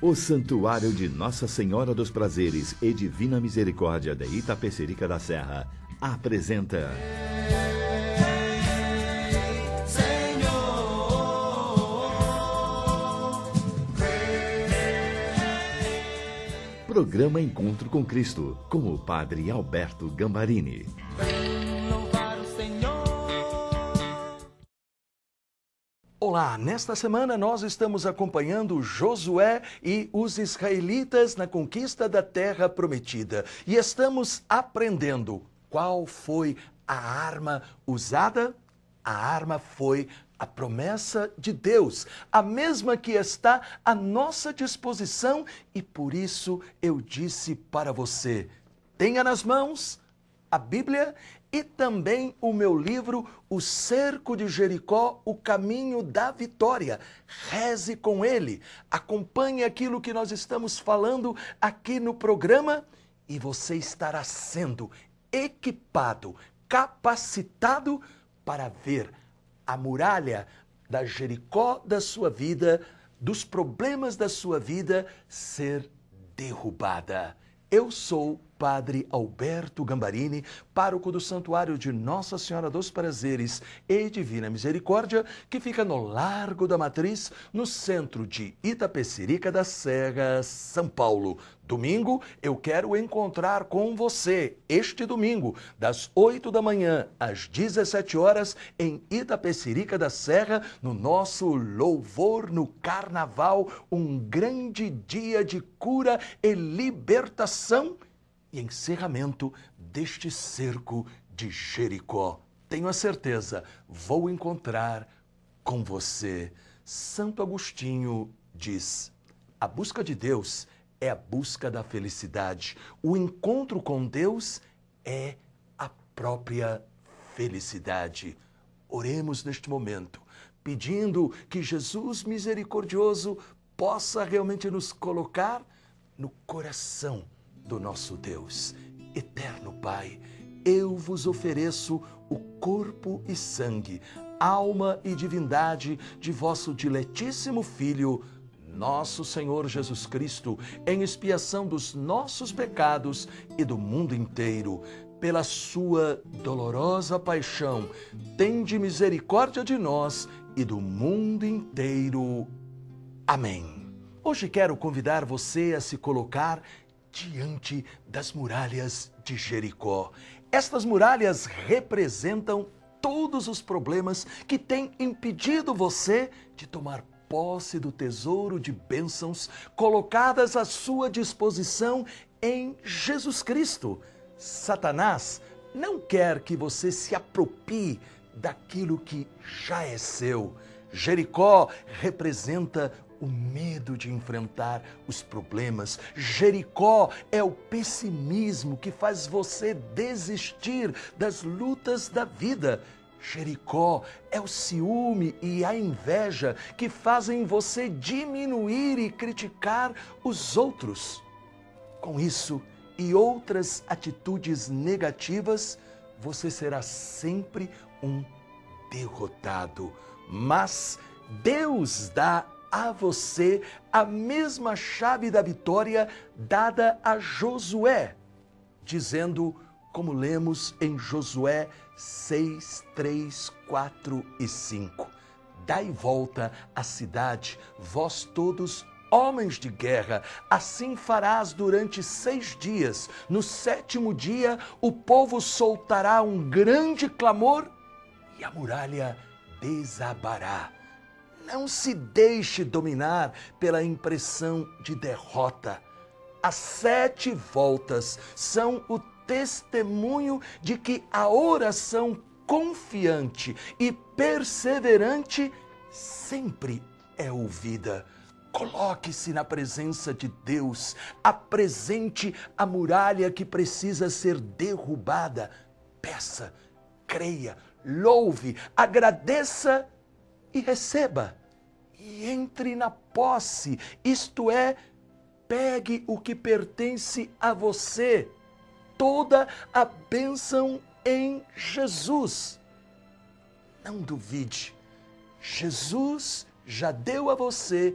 O Santuário de Nossa Senhora dos Prazeres e Divina Misericórdia de Itapecerica da Serra apresenta. Programa Encontro com Cristo, com o Padre Alberto Gambarini. Olá, nesta semana nós estamos acompanhando Josué e os israelitas na conquista da terra prometida e estamos aprendendo qual foi a arma usada. A arma foi a promessa de Deus, a mesma que está à nossa disposição, e por isso eu disse para você: tenha nas mãos a Bíblia e também o meu livro O Cerco de Jericó, o caminho da vitória. Reze com ele, acompanhe aquilo que nós estamos falando aqui no programa e você estará sendo equipado, capacitado para ver a muralha da Jericó da sua vida, dos problemas da sua vida ser derrubada. Eu sou Padre Alberto Gambarini, pároco do Santuário de Nossa Senhora dos Prazeres e Divina Misericórdia, que fica no Largo da Matriz, no centro de Itapecerica da Serra, São Paulo. Domingo, eu quero encontrar com você este domingo, das 8 da manhã às 17 horas, em Itapecerica da Serra, no nosso Louvor no Carnaval, um grande dia de cura e libertação e encerramento deste cerco de Jericó. Tenho a certeza, vou encontrar com você. Santo Agostinho diz: a busca de Deus é a busca da felicidade. O encontro com Deus é a própria felicidade. Oremos neste momento, pedindo que Jesus misericordioso possa realmente nos colocar no coração do nosso Deus. Eterno Pai, eu vos ofereço o corpo e sangue, alma e divindade de vosso diletíssimo Filho, nosso Senhor Jesus Cristo, em expiação dos nossos pecados e do mundo inteiro. Pela sua dolorosa paixão, tende misericórdia de nós e do mundo inteiro. Amém. Hoje quero convidar você a se colocar diante das muralhas de Jericó. Estas muralhas representam todos os problemas que têm impedido você de tomar posse do tesouro de bênçãos colocadas à sua disposição em Jesus Cristo. Satanás não quer que você se apropie daquilo que já é seu. Jericó representa o medo de enfrentar os problemas. Jericó é o pessimismo que faz você desistir das lutas da vida. Jericó é o ciúme e a inveja que fazem você diminuir e criticar os outros. Com isso e outras atitudes negativas, você será sempre um derrotado. Mas Deus dá a você a mesma chave da vitória dada a Josué, dizendo, como lemos em Josué 6, 3, 4 e 5: Dai volta à cidade, vós todos homens de guerra. Assim farás durante seis dias. No sétimo dia, o povo soltará um grande clamor e a muralha desabará. Não se deixe dominar pela impressão de derrota. As sete voltas são o testemunho de que a oração confiante e perseverante sempre é ouvida. Coloque-se na presença de Deus, apresente a muralha que precisa ser derrubada. Peça, creia, louve, agradeça e receba. E entre na posse, isto é, pegue o que pertence a você, toda a bênção em Jesus. Não duvide, Jesus já deu a você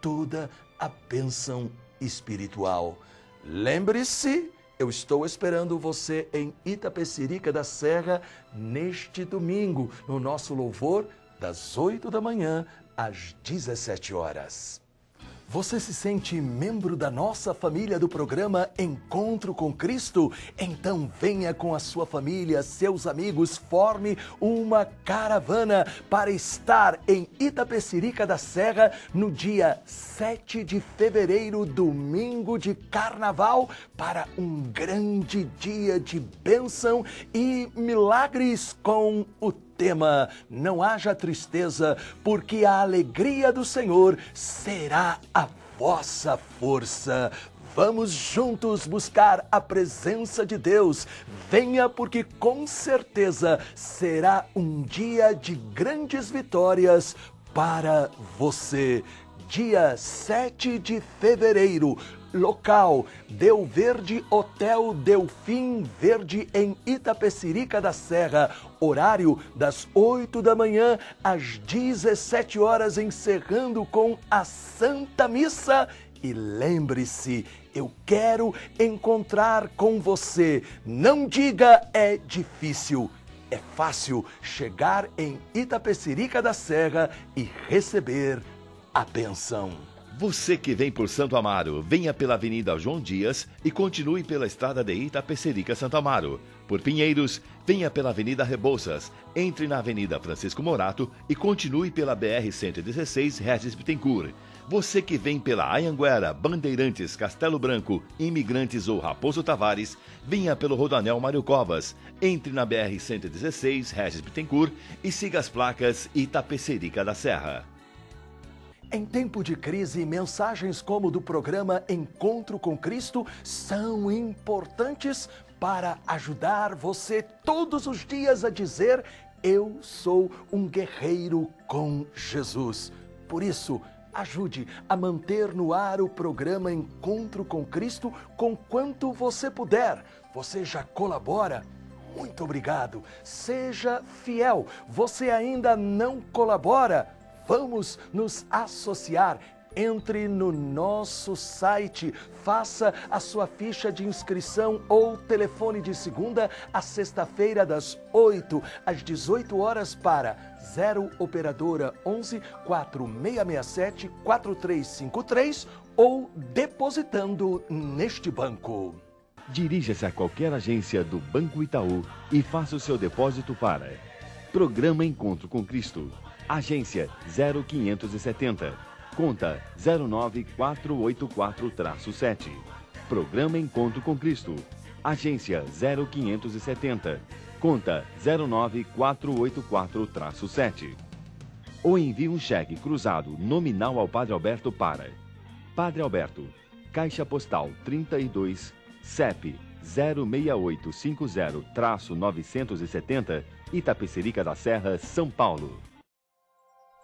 toda a bênção espiritual. Lembre-se, eu estou esperando você em Itapecerica da Serra neste domingo, no nosso louvor, das 8 da manhã às 17 horas. Você se sente membro da nossa família do programa Encontro com Cristo? Então venha com a sua família, seus amigos, forme uma caravana para estar em Itapecerica da Serra no dia 7 de fevereiro, domingo de carnaval, para um grande dia de bênção e milagres com o tema Não haja tristeza, porque a alegria do Senhor será a vossa força. Vamos juntos buscar a presença de Deus. Venha, porque com certeza será um dia de grandes vitórias para você. Dia 7 de fevereiro, Local: Deu Verde Hotel Delfim Verde em Itapecerica da Serra. Horário das 8 da manhã às 17 horas, encerrando com a Santa Missa. E lembre-se, eu quero encontrar com você. Não diga é difícil. É fácil chegar em Itapecerica da Serra e receber a benção. Você que vem por Santo Amaro, venha pela Avenida João Dias e continue pela estrada de Itapecerica Santo Amaro. Por Pinheiros, venha pela Avenida Rebouças, entre na Avenida Francisco Morato e continue pela BR-116 Regis Bittencourt. Você que vem pela Ayanguera, Bandeirantes, Castelo Branco, Imigrantes ou Raposo Tavares, venha pelo Rodanel Mário Covas, entre na BR-116 Regis Bittencourt e siga as placas Itapecerica da Serra. Em tempo de crise, mensagens como do programa Encontro com Cristo são importantes para ajudar você todos os dias a dizer: Eu sou um guerreiro com Jesus. Por isso, ajude a manter no ar o programa Encontro com Cristo com quanto você puder. Você já colabora? Muito obrigado. Seja fiel. Você ainda não colabora? Vamos nos associar. Entre no nosso site, faça a sua ficha de inscrição ou telefone de segunda a sexta-feira, das 8 às 18 horas, para 0 Operadora 11 4667 4353 ou depositando neste banco. Dirija-se a qualquer agência do Banco Itaú e faça o seu depósito para Programa Encontro com Cristo Agência 0570. Conta 09484-7. Programa Encontro com Cristo. Agência 0570. Conta 09484-7. Ou envie um cheque cruzado nominal ao Padre Alberto para Padre Alberto, Caixa Postal 32, CEP 06850-970, Itapecerica da Serra, São Paulo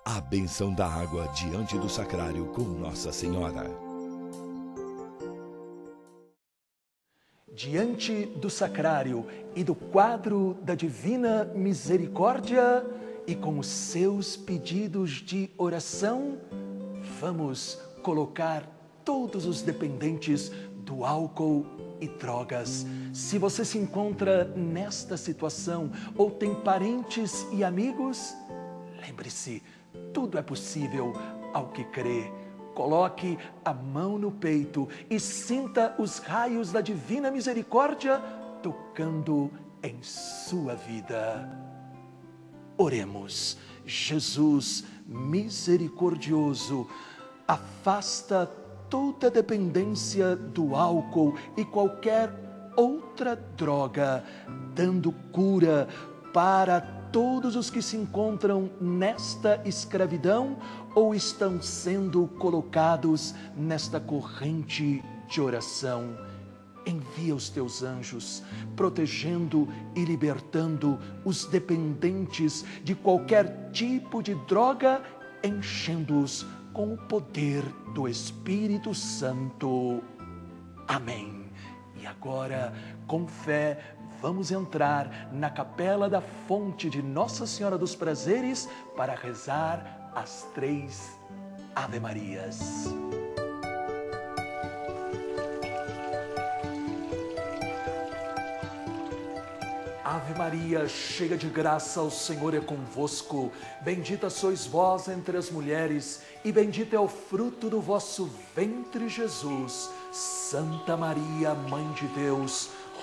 a benção da água diante do sacrário com Nossa Senhora. Diante do sacrário e do quadro da Divina Misericórdia e com os seus pedidos de oração, vamos colocar todos os dependentes do álcool e drogas. Se você se encontra nesta situação ou tem parentes e amigos, lembre-se tudo é possível ao que crê. Coloque a mão no peito e sinta os raios da divina misericórdia tocando em sua vida. Oremos. Jesus misericordioso, afasta toda dependência do álcool e qualquer outra droga, dando cura para todos os que se encontram nesta escravidão ou estão sendo colocados nesta corrente de oração. Envia os teus anjos, protegendo e libertando os dependentes de qualquer tipo de droga, enchendo-os com o poder do Espírito Santo. Amém. E agora, com fé, vamos entrar na capela da fonte de Nossa Senhora dos Prazeres para rezar as três Ave Marias. Ave Maria, cheia de graça, o Senhor é convosco. Bendita sois vós entre as mulheres, e bendito é o fruto do vosso ventre, Jesus. Santa Maria, Mãe de Deus,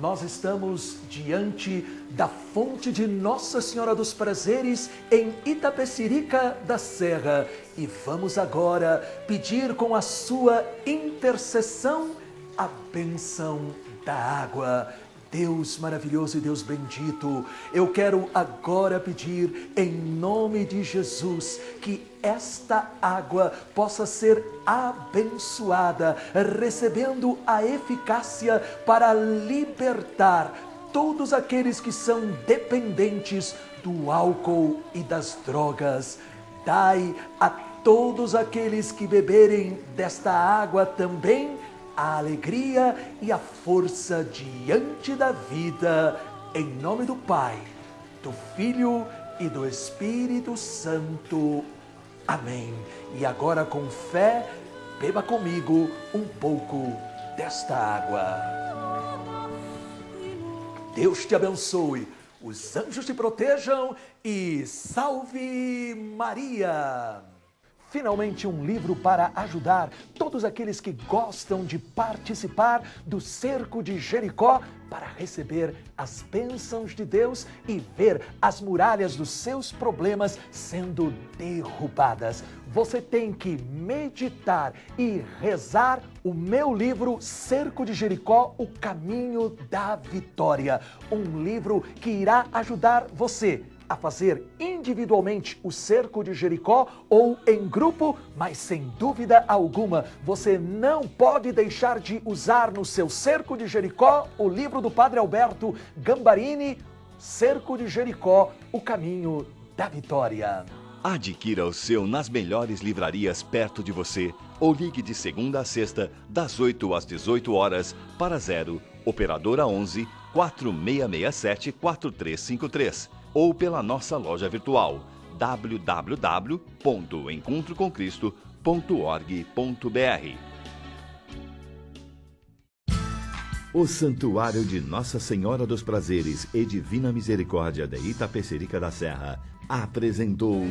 nós estamos diante da fonte de Nossa Senhora dos Prazeres em Itapecerica da Serra e vamos agora pedir com a sua intercessão a benção da água. Deus maravilhoso e Deus bendito, eu quero agora pedir em nome de Jesus que esta água possa ser abençoada, recebendo a eficácia para libertar todos aqueles que são dependentes do álcool e das drogas. Dai a todos aqueles que beberem desta água também a alegria e a força diante da vida, em nome do Pai, do Filho e do Espírito Santo. Amém. E agora, com fé, beba comigo um pouco desta água. Deus te abençoe, os anjos te protejam e salve Maria! Finalmente um livro para ajudar todos aqueles que gostam de participar do cerco de Jericó para receber as bênçãos de Deus e ver as muralhas dos seus problemas sendo derrubadas. Você tem que meditar e rezar o meu livro Cerco de Jericó, O Caminho da Vitória. Um livro que irá ajudar você a fazer individualmente o cerco de Jericó ou em grupo, mas sem dúvida alguma, você não pode deixar de usar no seu cerco de Jericó o livro do Padre Alberto Gambarini, Cerco de Jericó, o caminho da vitória. Adquira o seu nas melhores livrarias perto de você ou ligue de segunda a sexta, das 8 às 18 horas, para 0, operadora 11 4667 4353 ou pela nossa loja virtual www.encontrocomcristo.org.br. O Santuário de Nossa Senhora dos Prazeres e Divina Misericórdia de Itapecerica da Serra apresentou.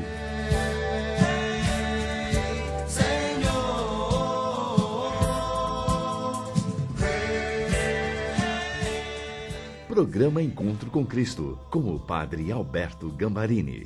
Programa Encontro com Cristo, com o Padre Alberto Gambarini.